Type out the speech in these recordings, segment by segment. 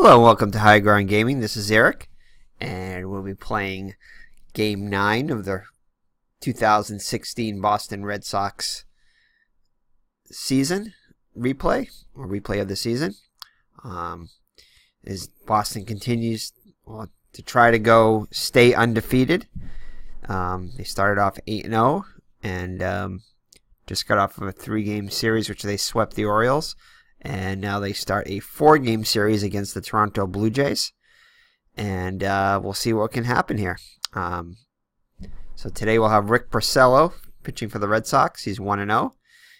Hello and welcome to Higher Ground Gaming. This is Eric, and we'll be playing Game 9 of the 2016 Boston Red Sox season replay, or replay of the season. Um, as Boston continues well, to try to go stay undefeated. Um, they started off 8 0 and um, just got off of a three game series, which they swept the Orioles and now they start a four game series against the Toronto Blue Jays. And uh, we'll see what can happen here. Um, so today we'll have Rick Porcello pitching for the Red Sox. He's 1 0.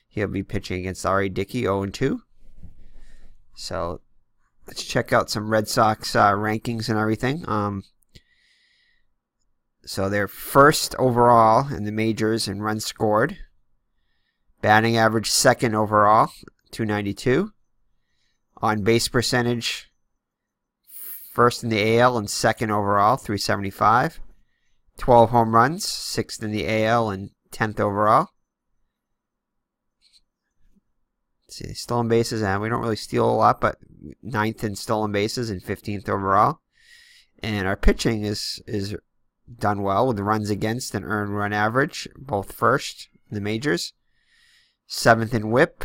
He'll be pitching against R.A. Dickey 0 2. So let's check out some Red Sox uh, rankings and everything. Um, so they're first overall in the majors in runs scored. Batting average second overall 292. On base percentage, first in the AL and second overall, 375. 12 home runs, sixth in the AL and 10th overall. Let's see, stolen bases, and we don't really steal a lot, but ninth in stolen bases and 15th overall. And our pitching is is done well with runs against and earned run average, both first in the majors. Seventh in whip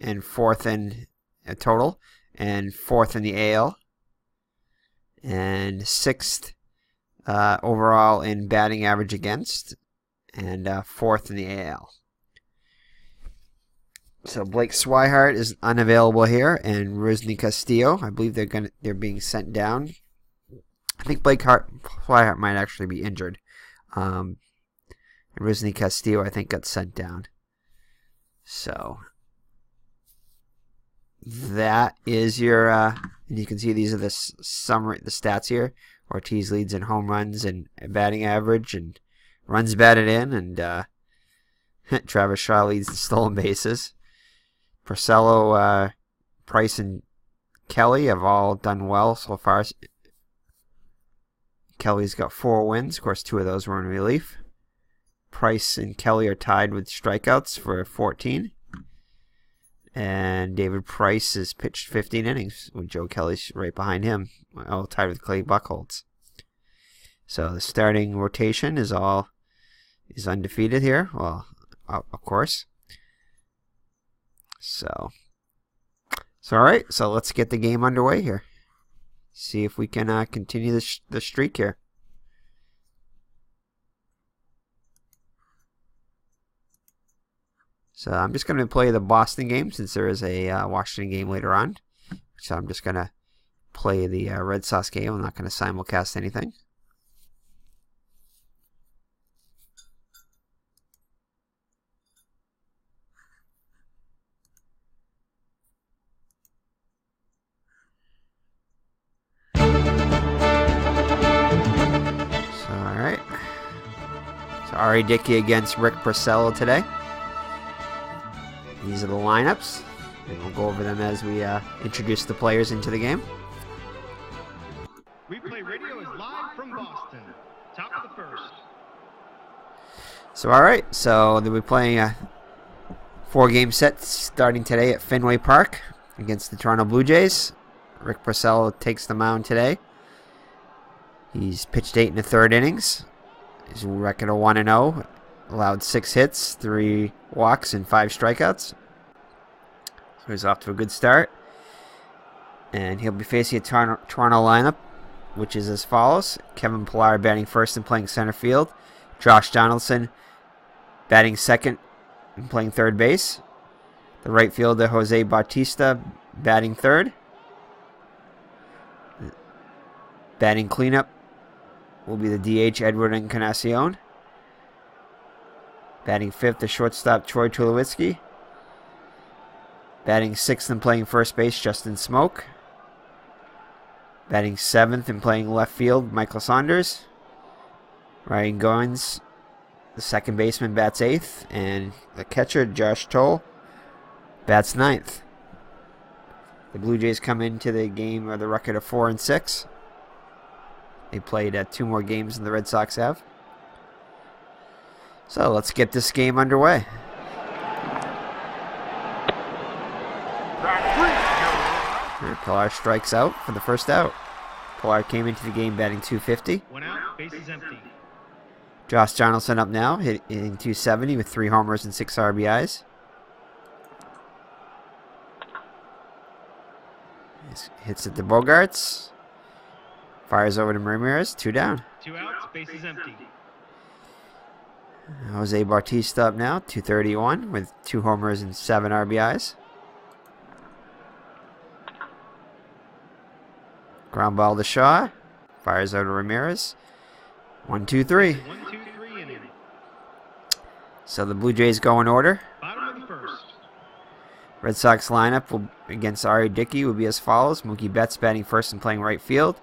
and fourth in a total, and fourth in the AL, and sixth uh, overall in batting average against, and uh, fourth in the AL. So Blake Swihart is unavailable here, and Rusney Castillo, I believe they're gonna they're being sent down. I think Blake Hart, Swihart might actually be injured. Um, Rusney Castillo, I think, got sent down. So that is your. Uh, you can see these are the summary, the stats here. Ortiz leads in home runs and batting average, and runs batted in, and uh, Travis Shaw leads the stolen bases. Porcello, uh, Price, and Kelly have all done well so far. Kelly's got four wins. Of course, two of those were in relief. Price and Kelly are tied with strikeouts for 14. And David Price has pitched 15 innings with Joe Kelly's right behind him, all tied with Clay Buchholz. So the starting rotation is all is undefeated here. Well, of course. So, so all right. So let's get the game underway here. See if we can uh, continue the, sh- the streak here. So I'm just going to play the Boston game since there is a uh, Washington game later on. So I'm just going to play the uh, Red Sox game. I'm not going to simulcast anything. So, all right. So R.A. Dickey against Rick Porcello today. These are the lineups, and we'll go over them as we uh, introduce the players into the game. Replay Radio is live from Boston. Top of the first. So, all right, so they'll be playing a four-game set starting today at Fenway Park against the Toronto Blue Jays. Rick Porcello takes the mound today. He's pitched eight and a third innings. His record of one and zero allowed six hits, three walks, and five strikeouts. So he's off to a good start. And he'll be facing a Toronto, Toronto lineup, which is as follows Kevin Pillar batting first and playing center field, Josh Donaldson batting second and playing third base, the right fielder Jose Bautista batting third. Batting cleanup will be the DH Edward Encarnacion. Batting fifth, the shortstop Troy Tulowitzki. Batting sixth and playing first base, Justin Smoak. Batting seventh and playing left field, Michael Saunders. Ryan Goins, the second baseman, bats eighth. And the catcher, Josh Thole, bats ninth. The Blue Jays come into the game with a record of 4 and 6. They played uh, two more games than the Red Sox have. So let's get this game underway. And Pillar strikes out for the first out. Pillar came into the game batting 250. One out, bases empty. Josh Donaldson up now, hitting 270 with three homers and six RBIs. Hits at the Bogaerts. Fires over to Ramirez, two down. Two outs, is empty. Jose Bautista up now, 231 with two homers and seven RBIs. Ground ball to Shaw. Fires out to Ramirez. One, two, three. So the Blue Jays go in order. Red Sox lineup will, against R.A. Dickey will be as follows. Mookie Betts batting first and playing right field.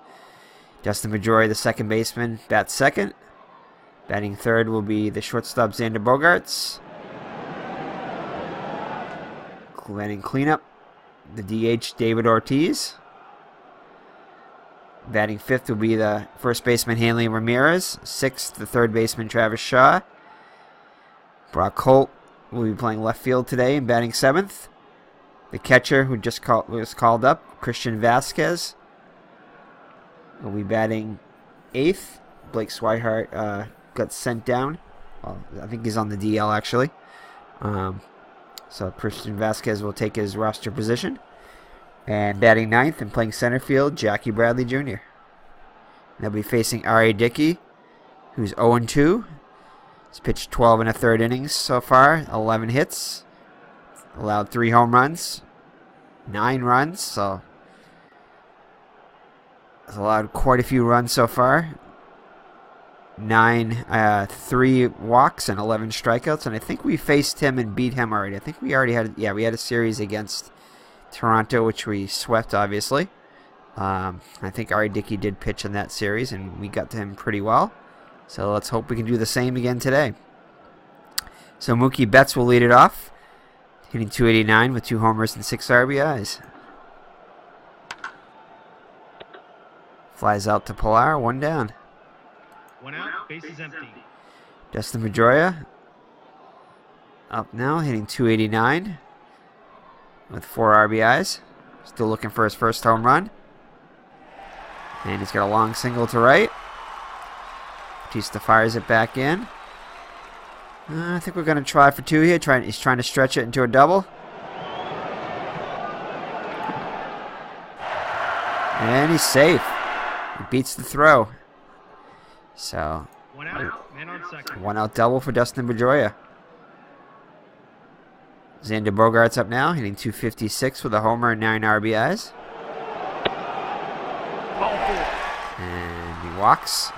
Dustin Pedroia, the second baseman, bats second. Batting third will be the shortstop Xander Bogaerts. Batting cleanup, the DH David Ortiz. Batting fifth will be the first baseman Hanley Ramirez. Sixth, the third baseman Travis Shaw. Brock Holt will be playing left field today and batting seventh. The catcher who just call, was called up, Christian Vasquez, will be batting eighth. Blake Swihart uh, got sent down. Well, I think he's on the DL actually. Um, so Christian Vasquez will take his roster position. And batting ninth and playing center field, Jackie Bradley Jr. They'll be facing R.A. Dickey, who's 0 2. He's pitched 12 and a third innings so far, 11 hits, allowed three home runs, nine runs, so has allowed quite a few runs so far. Nine, uh, three walks and 11 strikeouts, and I think we faced him and beat him already. I think we already had, yeah, we had a series against Toronto, which we swept, obviously. Um, I think R.A. Dickey did pitch in that series, and we got to him pretty well. So let's hope we can do the same again today. So Mookie Betts will lead it off, hitting 289 with two homers and six RBIs. Flies out to Pillar, one down. One out, bases empty. Dustin Pedroia up now, hitting 289 with four RBIs. Still looking for his first home run. And he's got a long single to right. Bautista fires it back in. Uh, I think we're going to try for two here. Trying, he's trying to stretch it into a double. And he's safe. He beats the throw. So, One out, man on second. one out double for Dustin Pedroia. Xander Bogaerts up now, hitting 256 with a homer and nine RBIs. And he walks.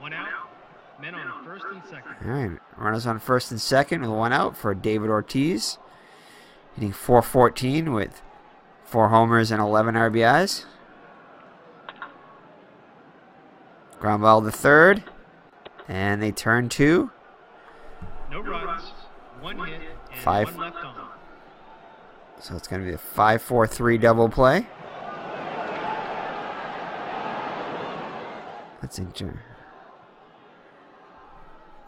One out, men on first and second. All right, runners on first and second with one out for David Ortiz, hitting 414 with four homers and 11 RBIs. Ball to third, and they turn two. No runs, one hit, and Five. one left on. So it's going to be a 5 4 3 double play. That's interesting.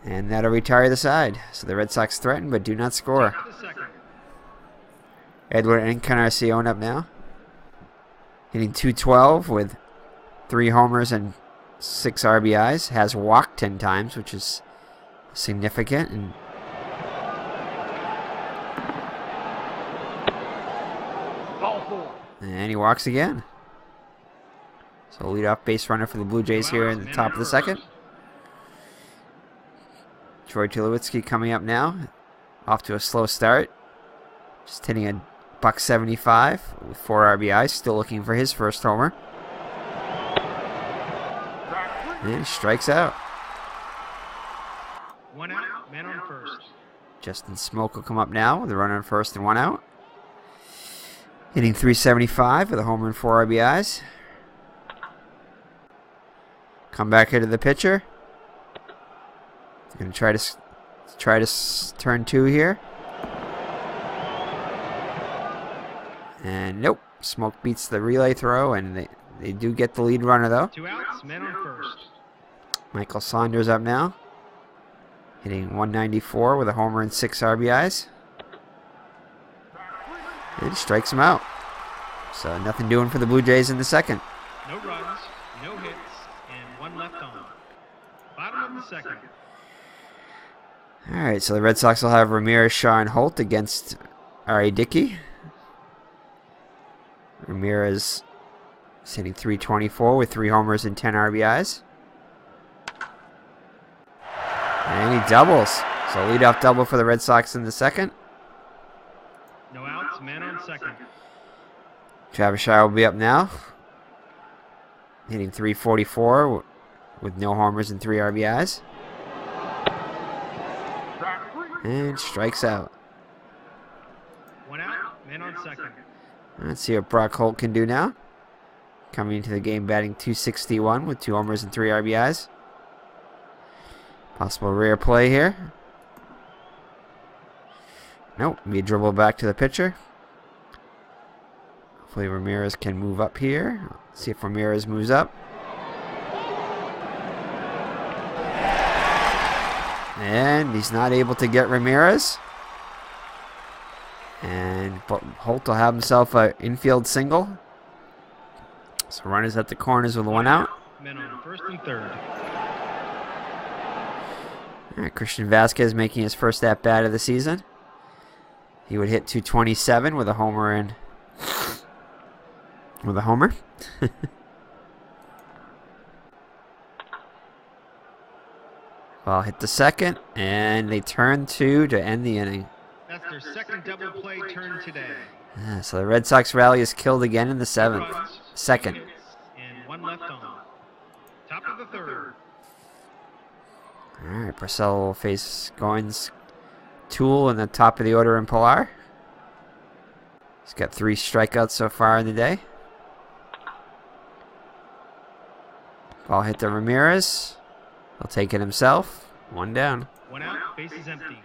And that'll retire the side. So the Red Sox threaten but do not score. Top of the second. Edward Encarnacion up now. Hitting 212 with three homers and six RBIs. Has walked 10 times, which is significant. And And he walks again. So lead off base runner for the Blue Jays here in the top of the second. Troy Tulowitzki coming up now. Off to a slow start. Just hitting a buck 75 with four RBIs. Still looking for his first homer. And he strikes out. One out, man on first. Justin Smoak will come up now with a runner on first and one out. Hitting 375 with a homer and four RBIs. Come back here to the pitcher. Going to try to try to turn two here. And nope, Smoak beats the relay throw, and they they do get the lead runner though. Two outs, men on first. Michael Saunders up now. Hitting 194 with a homer and six RBIs. And strikes him out. So nothing doing for the Blue Jays in the second. No runs, no hits, and one left on. Bottom of the second. All right, so the Red Sox will have Ramirez, Shaw, and Holt against R.A. Dickey. Ramirez is hitting 324 with three homers and 10 RBIs. And he doubles. So leadoff double for the Red Sox in the second. No outs, man on second. Travis Shaw will be up now. Hitting 344 with no homers and three RBIs. And strikes out. One out, man on second. Let's see what Brock Holt can do now. Coming into the game batting 261 with two homers and three RBIs. Possible rare play here. Nope, a dribble back to the pitcher. Hopefully Ramirez can move up here. See if Ramirez moves up. And he's not able to get Ramirez. And Holt will have himself an infield single. So runners at the corners with one out. Men on first and third. Right, Christian Vasquez making his first at bat of the season. He would hit 227 with a homer and with a homer. Well, hit the second, and they turn two to end the inning. That's their second double play turn today. Ah, so the Red Sox rally is killed again in the seventh. Second. and one left on. Top of the third. All right, Porcello will face Goins, Thole in the top of the order in Pillar. He's got three strikeouts so far in the day. Ball hit to Ramirez. He'll take it himself. One down. One out, bases empty.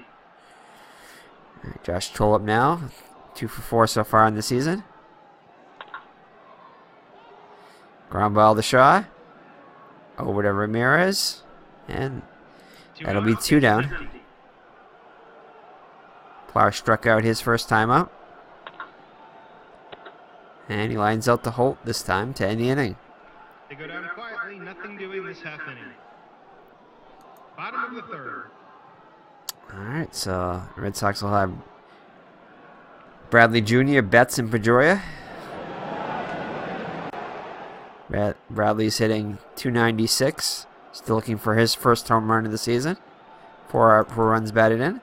All right, Josh Thole up now. Two for four so far in the season. Ground ball to Shaw. Over to Ramirez. And That'll be two down. Plower struck out his first time up. And he lines out the Holt this time to end the inning. They go down quietly, nothing doing this half inning. Bottom of the third. Alright, so Red Sox will have Bradley Jr., Betts, and Pedroia. Bradley's hitting 296. Still looking for his first home run of the season. Four, four runs batted in.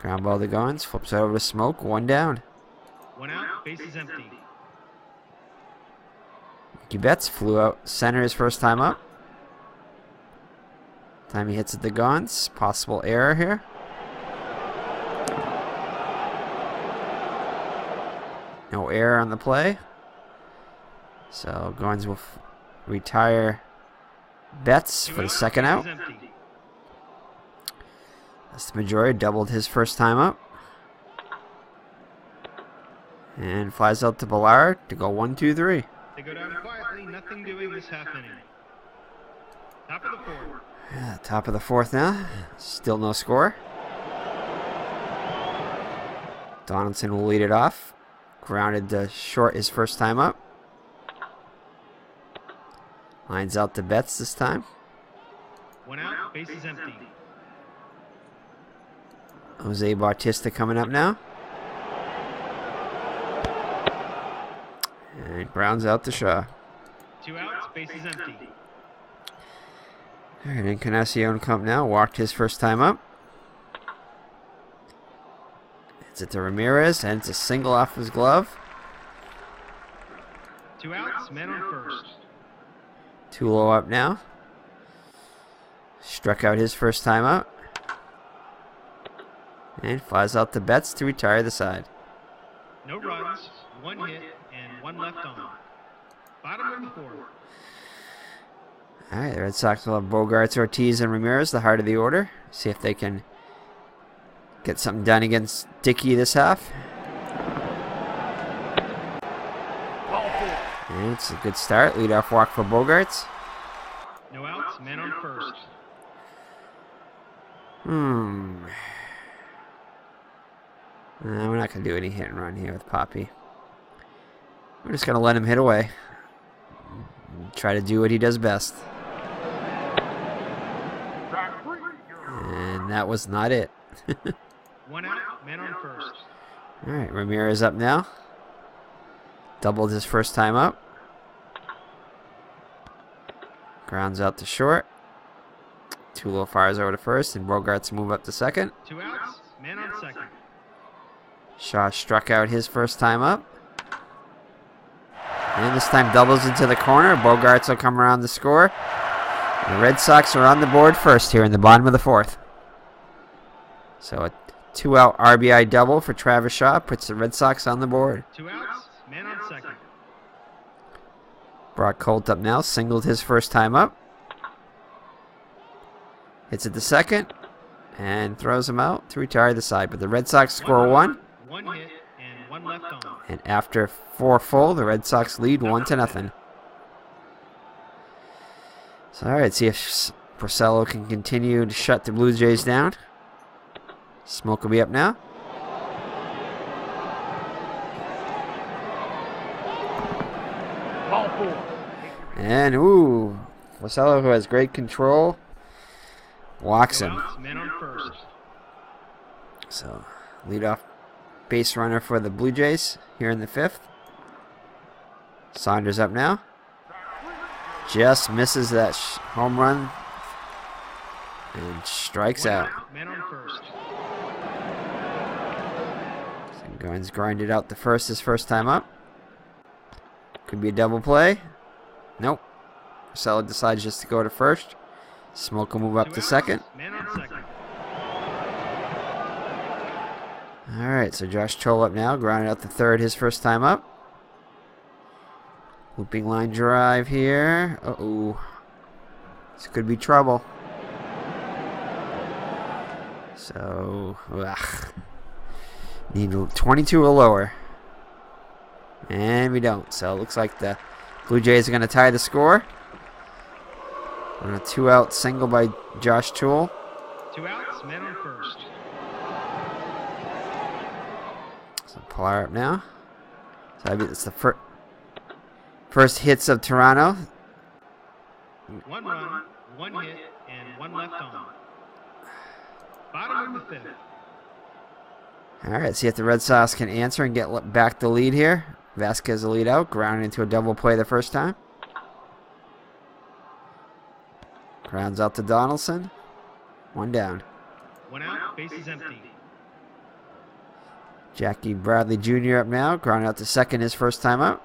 Ground ball to Goins. Flips it over to Smoak. One down. One out, bases empty. Mookie Betts flew out center his first time up. Time he hits it to Goins. Possible error here. No error on the play. So Goins will retire Betts for the second out. That's the majority. Doubled his first time up. And flies out to Ballard to go one, two, three. They go down quietly, nothing doing this half inning. Top of the fourth. Yeah, top of the fourth now. Still no score. Donaldson will lead it off. Grounded to short his first time up. Lines out to Betts this time. One out, bases empty. Jose Bautista coming up now. And grounds out to Shaw. Two outs, bases empty. Alright, Encarnacion come now. Walked his first time up. Hits it to Ramirez, and it's a single off his glove. Two outs, men on first. Tulo up now. Struck out his first time up. And flies out the Betts to retire the side. No runs, one hit, and one left on. Bottom of the fourth. Alright, the Red Sox will have Bogaerts, Ortiz, and Ramirez, the heart of the order. See if they can get something done against Dickey this half. It's a good start. Lead off walk for Bogaerts. No outs, men on first. Hmm. Uh, we're not going to do any hit and run here with Papi. We're just going to let him hit away. Try to do what he does best. And that was not it. One out, man on first. All right, Ramirez up now. Doubled his first time up. Grounds out to short. Two little fires over to first, and Bogaerts move up to second. Two outs, man on second. Shaw struck out his first time up. And this time doubles into the corner. Bogaerts will come around to score. The Red Sox are on the board first here in the bottom of the fourth. So a two out RBI double for Travis Shaw puts the Red Sox on the board. Two outs, man on second. Brock Holt up now, singled his first time up. Hits it the second and throws him out to retire the side. But the Red Sox score one. One hit and one left on. And after four full, the Red Sox lead one to nothing. So all right, see if Porcello can continue to shut the Blue Jays down. Smoak will be up now. And ooh, Porcello, who has great control, walks him. So, leadoff base runner for the Blue Jays here in the fifth. Saunders up now. Just misses that home run and strikes out. Goins grinded out the first his first time up. Could be a double play. Nope. Porcello decides just to go to first. Smoak will move up to second. Second. All right, so Josh Thole up now, grounded out the third his first time up. Looping line drive here. Uh oh. This could be trouble. So, ugh. Need 22 or lower. And we don't. So it looks like the Blue Jays are going to tie the score. On a two out single by Josh Thole. Two outs, man on first. So Pillar up now. So I mean, it's the fir- first hits of Toronto. One run, one hit, and one left on. Bottom of the fifth. All right, see if the Red Sox can answer and get back the lead here. Vasquez the lead out, grounded into a double play the first time. Grounds out to Donaldson. One down. One out, base is empty. Jackie Bradley Jr. up now, grounded out to second his first time out.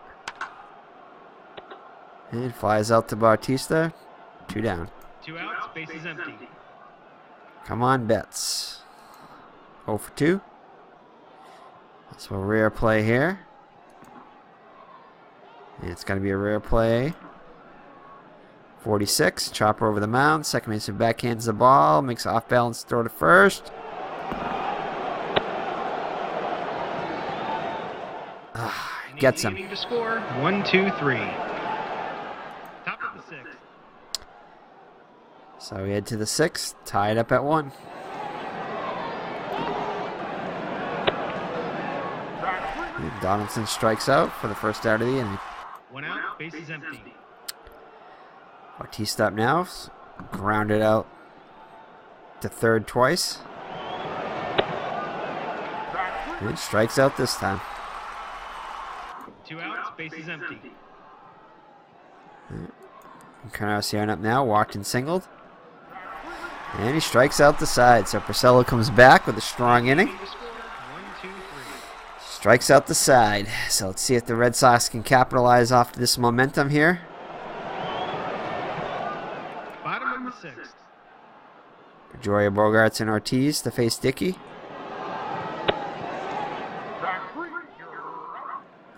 And flies out to Bautista. Two down. Two outs, base is empty. Come on, Betts. 0 for 2. That's a rare play here. And it's going to be a rare play. 46. Chopper over the mound. Second baseman backhands the ball. Makes off balance throw to first. Ah, Inning gets leading him. To score, one, two, three. Top of the sixth. So we head to the sixth. Tied up at one. And Donaldson strikes out for the first out of the inning. Base is empty. Bautista up now. Grounded out to third twice. And strikes out this time. Two outs, base is empty. Encarnacion up now. Walked and singled. And he strikes out the side. So Porcello comes back with a strong inning. Leading to score, one, two, three. Strikes out the side. So let's see if the Red Sox can capitalize off this momentum here. Bottom of the sixth. Joria Bogaerts and Ortiz to face Dickey.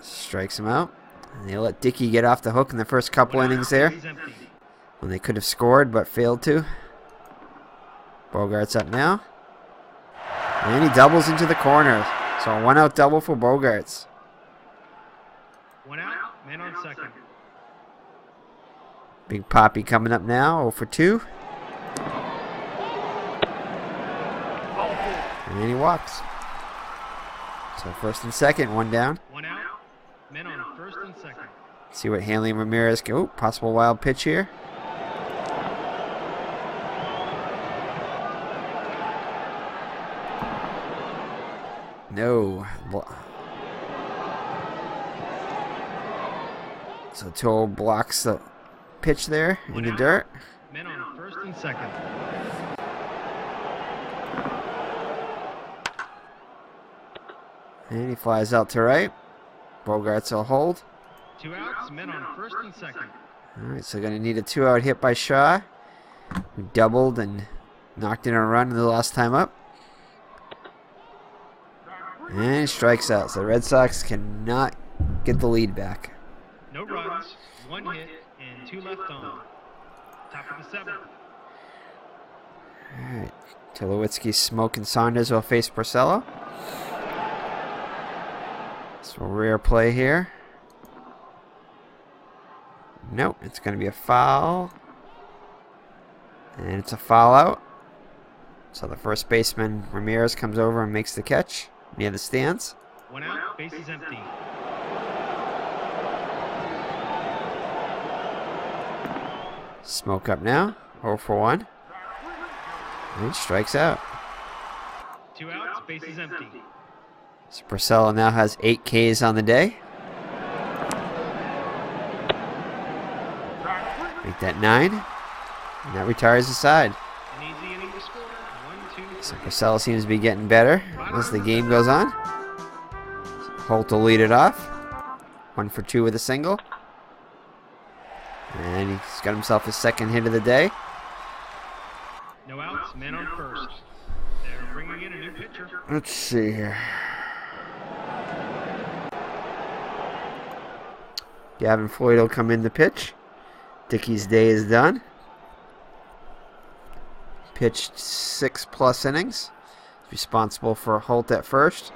Strikes him out. And they let Dickey get off the hook in the first couple innings there base is empty. when they could have scored but failed to. Bogaerts up now. And he doubles into the corner. So one out double for Bogaerts. One out, man on second. Big Papi coming up now, 0 for 2. And he walks. So first and second, one down. One out. Men on first and second. See what Hanley Ramirez go. Oh, possible wild pitch here. No. So Thole blocks the pitch there in the dirt. Men on first and second. And he flies out to right. Bogaerts will hold. Two outs. Men on first and second. All right, so going to need a two-out hit by Shaw, who doubled and knocked in a run the last time up. And he strikes out. So the Red Sox cannot get the lead back. No runs, one hit, and two left on. Top of the seventh. All right, Tulowitzki, Smoak, and Saunders will face Porcello. So rare play here. Nope, it's going to be a foul. And it's a foul out. So the first baseman, Ramirez, comes over and makes the catch near the stands. One out, base is empty. Smoak up now. 0 for 1. And strikes out. Two outs, base is empty. So Porcello now has 8 Ks on the day. Make that 9. And that retires the side. An easy inning to score. One, two, So. Porcello seems to be getting better as the game goes on. Holt will lead it off. One for two with a single. And he's got himself his second hit of the day. No outs, men on first. They're bringing in a new pitcher. Let's see here. Gavin Floyd will come in to pitch. Dickey's day is done. Pitched six plus innings. Responsible for a halt at first.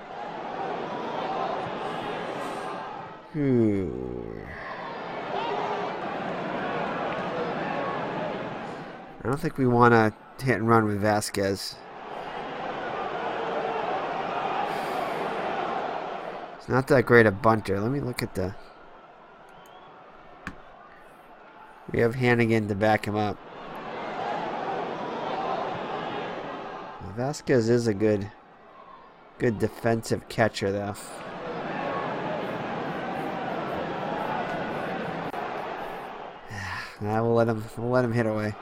Hmm. I don't think we want to hit and run with Vasquez. It's not that great a bunter. Let me look at the. We have Hanigan to back him up. Vasquez is a good, good defensive catcher, though. I will let him. We'll let him hit away.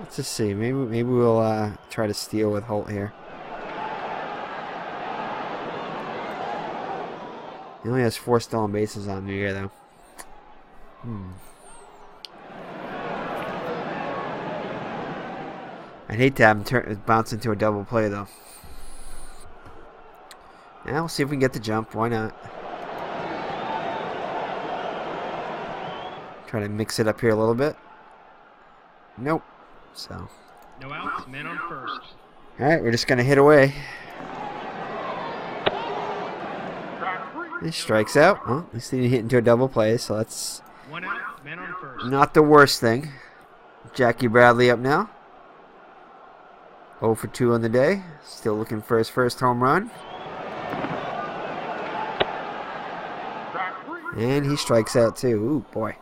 Let's just see. Maybe maybe we'll uh, try to steal with Holt here. He only has four stolen bases on the year, though. Hmm. I'd hate to have him turn, bounce into a double play, though. Yeah, we'll see if we can get the jump. Why not? Try to mix it up here a little bit. Nope. So, No outs, men on first. all right, we're just gonna hit away. He strikes out. Well, at least he didn't hit into a double play, so that's One out, on first. not the worst thing. Jackie Bradley up now. 0 for 2 on the day. Still looking for his first home run. And he strikes out too. Ooh, boy.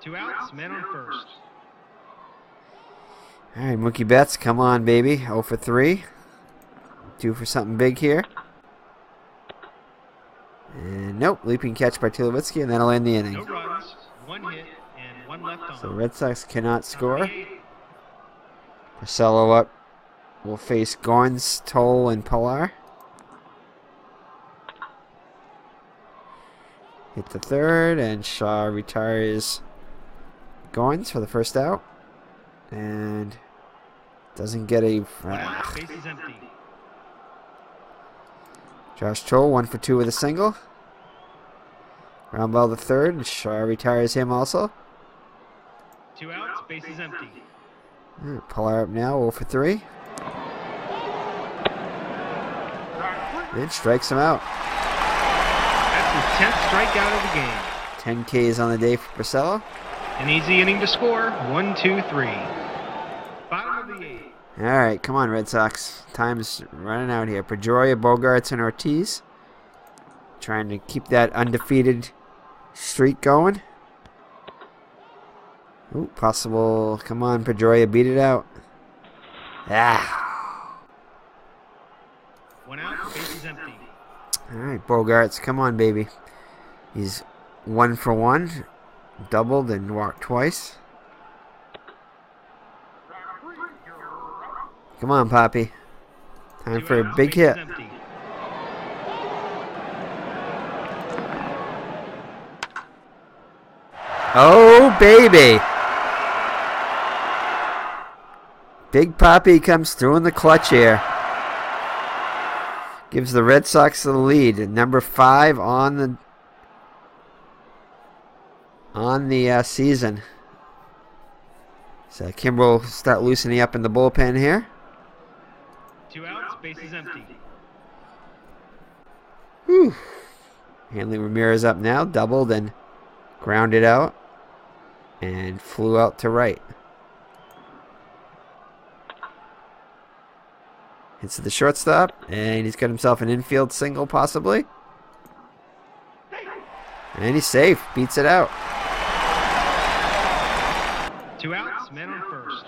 Two outs, men on first. All right, Mookie Betts, come on, baby. 0 for 3. Due for something big here. And nope, leaping catch by Tulowitzki, and that'll end the inning. No runs, one hit, and one left on. So the Red Sox cannot score. Top of the eighth. Porcello up will face Goins, Thole, and Pillar. Hit the third, and Shaw retires Goins for the first out. And doesn't get a. Ah. out, base is empty. Josh Thole, one for two with a single. Ground ball the third, and Shaw retires him also. Two outs, base is empty. Pillar up now, 0 for 3. And strikes him out. That's his tenth strikeout of the game. 10 Ks on the day for Porcello. An easy inning to score. One, two, three. Bottom of the eighth. All right, come on, Red Sox. Time's running out here. Pedroia, Bogaerts, and Ortiz trying to keep that undefeated streak going. Ooh, possible. Come on, Pedroia, beat it out. Ah. One out, base is empty. All right, Bogaerts, come on, baby. He's one for one, doubled and walked twice. Come on, Papi. Time for a big hit. Oh, baby. Big Papi comes through in the clutch here. Gives the Red Sox the lead. Number five on the on the uh, season. So Kimbrel start loosening up in the bullpen here. Two outs, base is empty. Whew. Hanley Ramirez up now, doubled and grounded out, and flew out to right. Hits the shortstop, and he's got himself an infield single, possibly. And he's safe, beats it out. Two outs, men on first.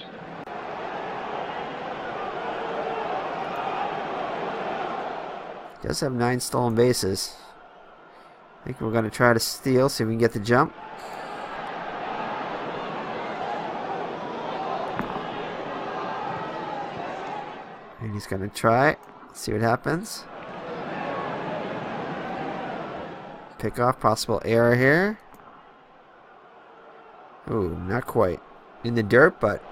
Does have nine stolen bases. I think we're going to try to steal, see if we can get the jump. He's going to try it. See what happens. Pick off possible error here. Ooh, not quite. In the dirt, but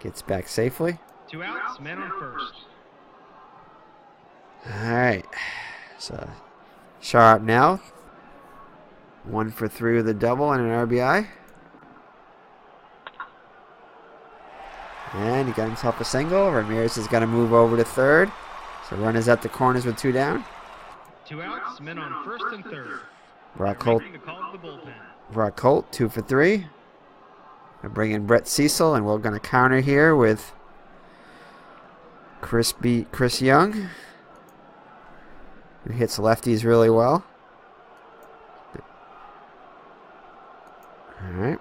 gets back safely. Two outs, men on first. Alright. So Sharp now. One for three with a double and an RBI. And he got himself a single. Ramirez is going to move over to third. So runners at the corners with two down. Two outs, men on first and third. Brock Holt, Making the call of the bullpen. Brock Holt, two for three. I bring in Brett Cecil, and we're going to counter here with Chris B. Chris Young, who hits lefties really well. All right.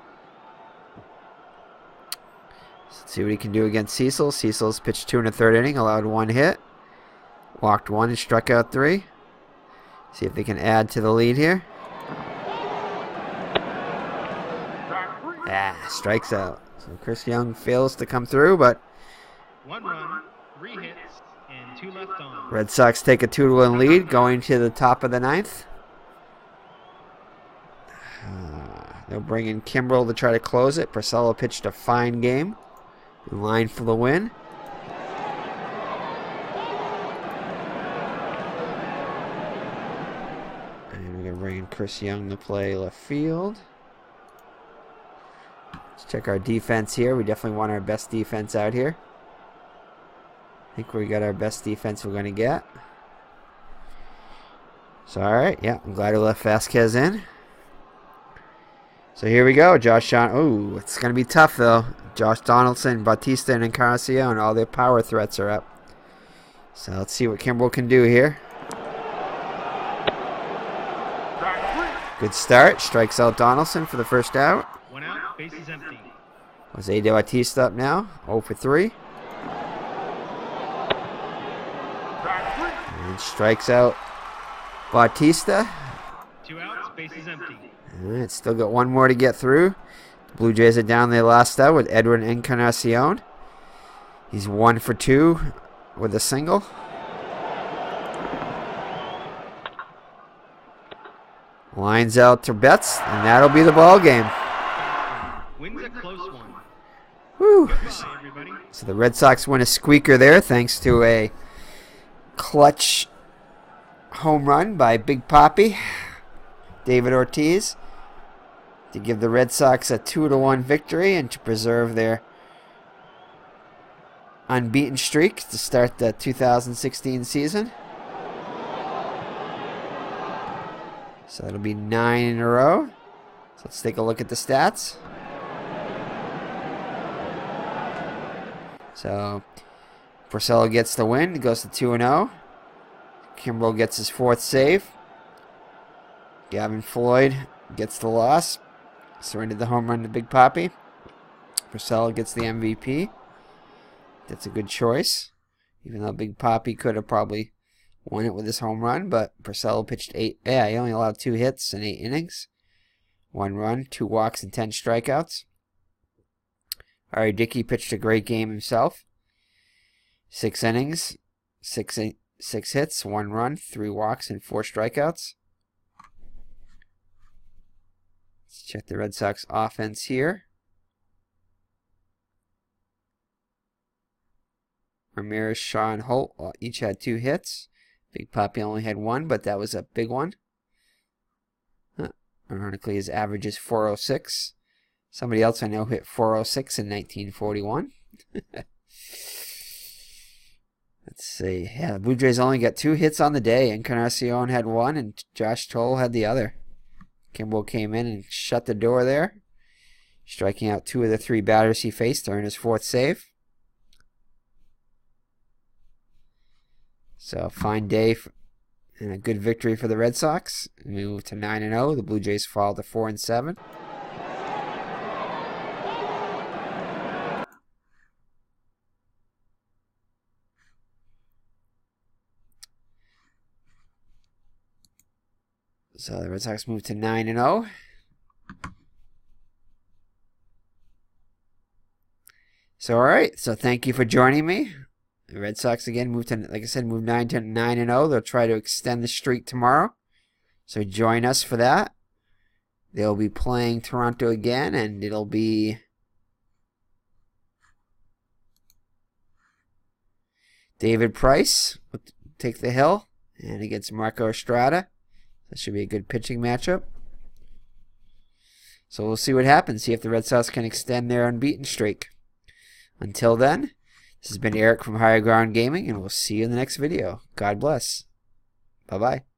Let's see what he can do against Cecil. Cecil's pitched two and a third inning, allowed one hit, walked one, and struck out three. See if they can add to the lead here. Ah, strikes out. So Chris Young fails to come through, but One run, three hits, and two left on. Red Sox take a 2 to 1 lead going to the top of the ninth. They'll bring in Kimbrel to try to close it. Porcello pitched a fine game. In line for the win. And we're going to bring in Chris Young to play left field. Let's check our defense here. We definitely want our best defense out here. I think we got our best defense we're going to get. So, all right. Yeah, I'm glad we left Vasquez in. So here we go. Josh John. Oh, it's going to be tough, though. Josh Donaldson, Bautista, and Encarnacion. All their power threats are up. So let's see what Kimbrel can do here. Good start. Strikes out Donaldson for the first out. One out, base is empty. Jose De Bautista up now. 0 for 3. And strikes out Bautista. Two outs, base is empty. Alright, still got one more to get through. Blue Jays are down their last out with Edwin Encarnacion. He's one for two with a single. Lines out to Betts, and that'll be the ball game. Wins a close one. Woo. So the Red Sox win a squeaker there thanks to a clutch home run by Big Papi, David Ortiz, to give the Red Sox a 2 to 1 victory and to preserve their unbeaten streak to start the 2016 season. So it'll be 9 in a row. let's take a look at the stats. So Porcello gets the win, goes to 2 0. Kimbrel gets his fourth save. Gavin Floyd gets the loss. Surrendered the home run to Big Papi. Porcello gets the MVP. That's a good choice. Even though Big Papi could have probably won it with his home run, but Porcello pitched eight. Yeah, he only allowed two hits in eight innings. One run, two walks, and ten strikeouts. R.A. Dickey pitched a great game himself. Six innings, six six hits, one run, three walks, and four strikeouts. Let's check the Red Sox offense here. Ramirez, Shaw, and Holt each had two hits. Big Papi only had one, but that was a big one. Huh. Ironically, his average is 406. Somebody else I know hit 406 in 1941. Let's see. Yeah, the Blue Jays only got two hits on the day. Encarnacion had one, and Josh Thole had the other. Kimbrel came in and shut the door there, striking out two of the three batters he faced during his fourth save. So fine day for, and a good victory for the Red Sox. We move to nine and zero. Oh. The Blue Jays fall to four and seven. So the Red Sox move to 9 and 0. So all right. So thank you for joining me. The Red Sox again moved to like I said move 9 to 9 and 0. They'll try to extend the streak tomorrow. So join us for that. They'll be playing Toronto again and it'll be David Price take the hill and against Marco Estrada. That should be a good pitching matchup. So we'll see what happens. See if the Red Sox can extend their unbeaten streak. Until then, this has been Eric from Higher Ground Gaming, and we'll see you in the next video. God bless. Bye bye.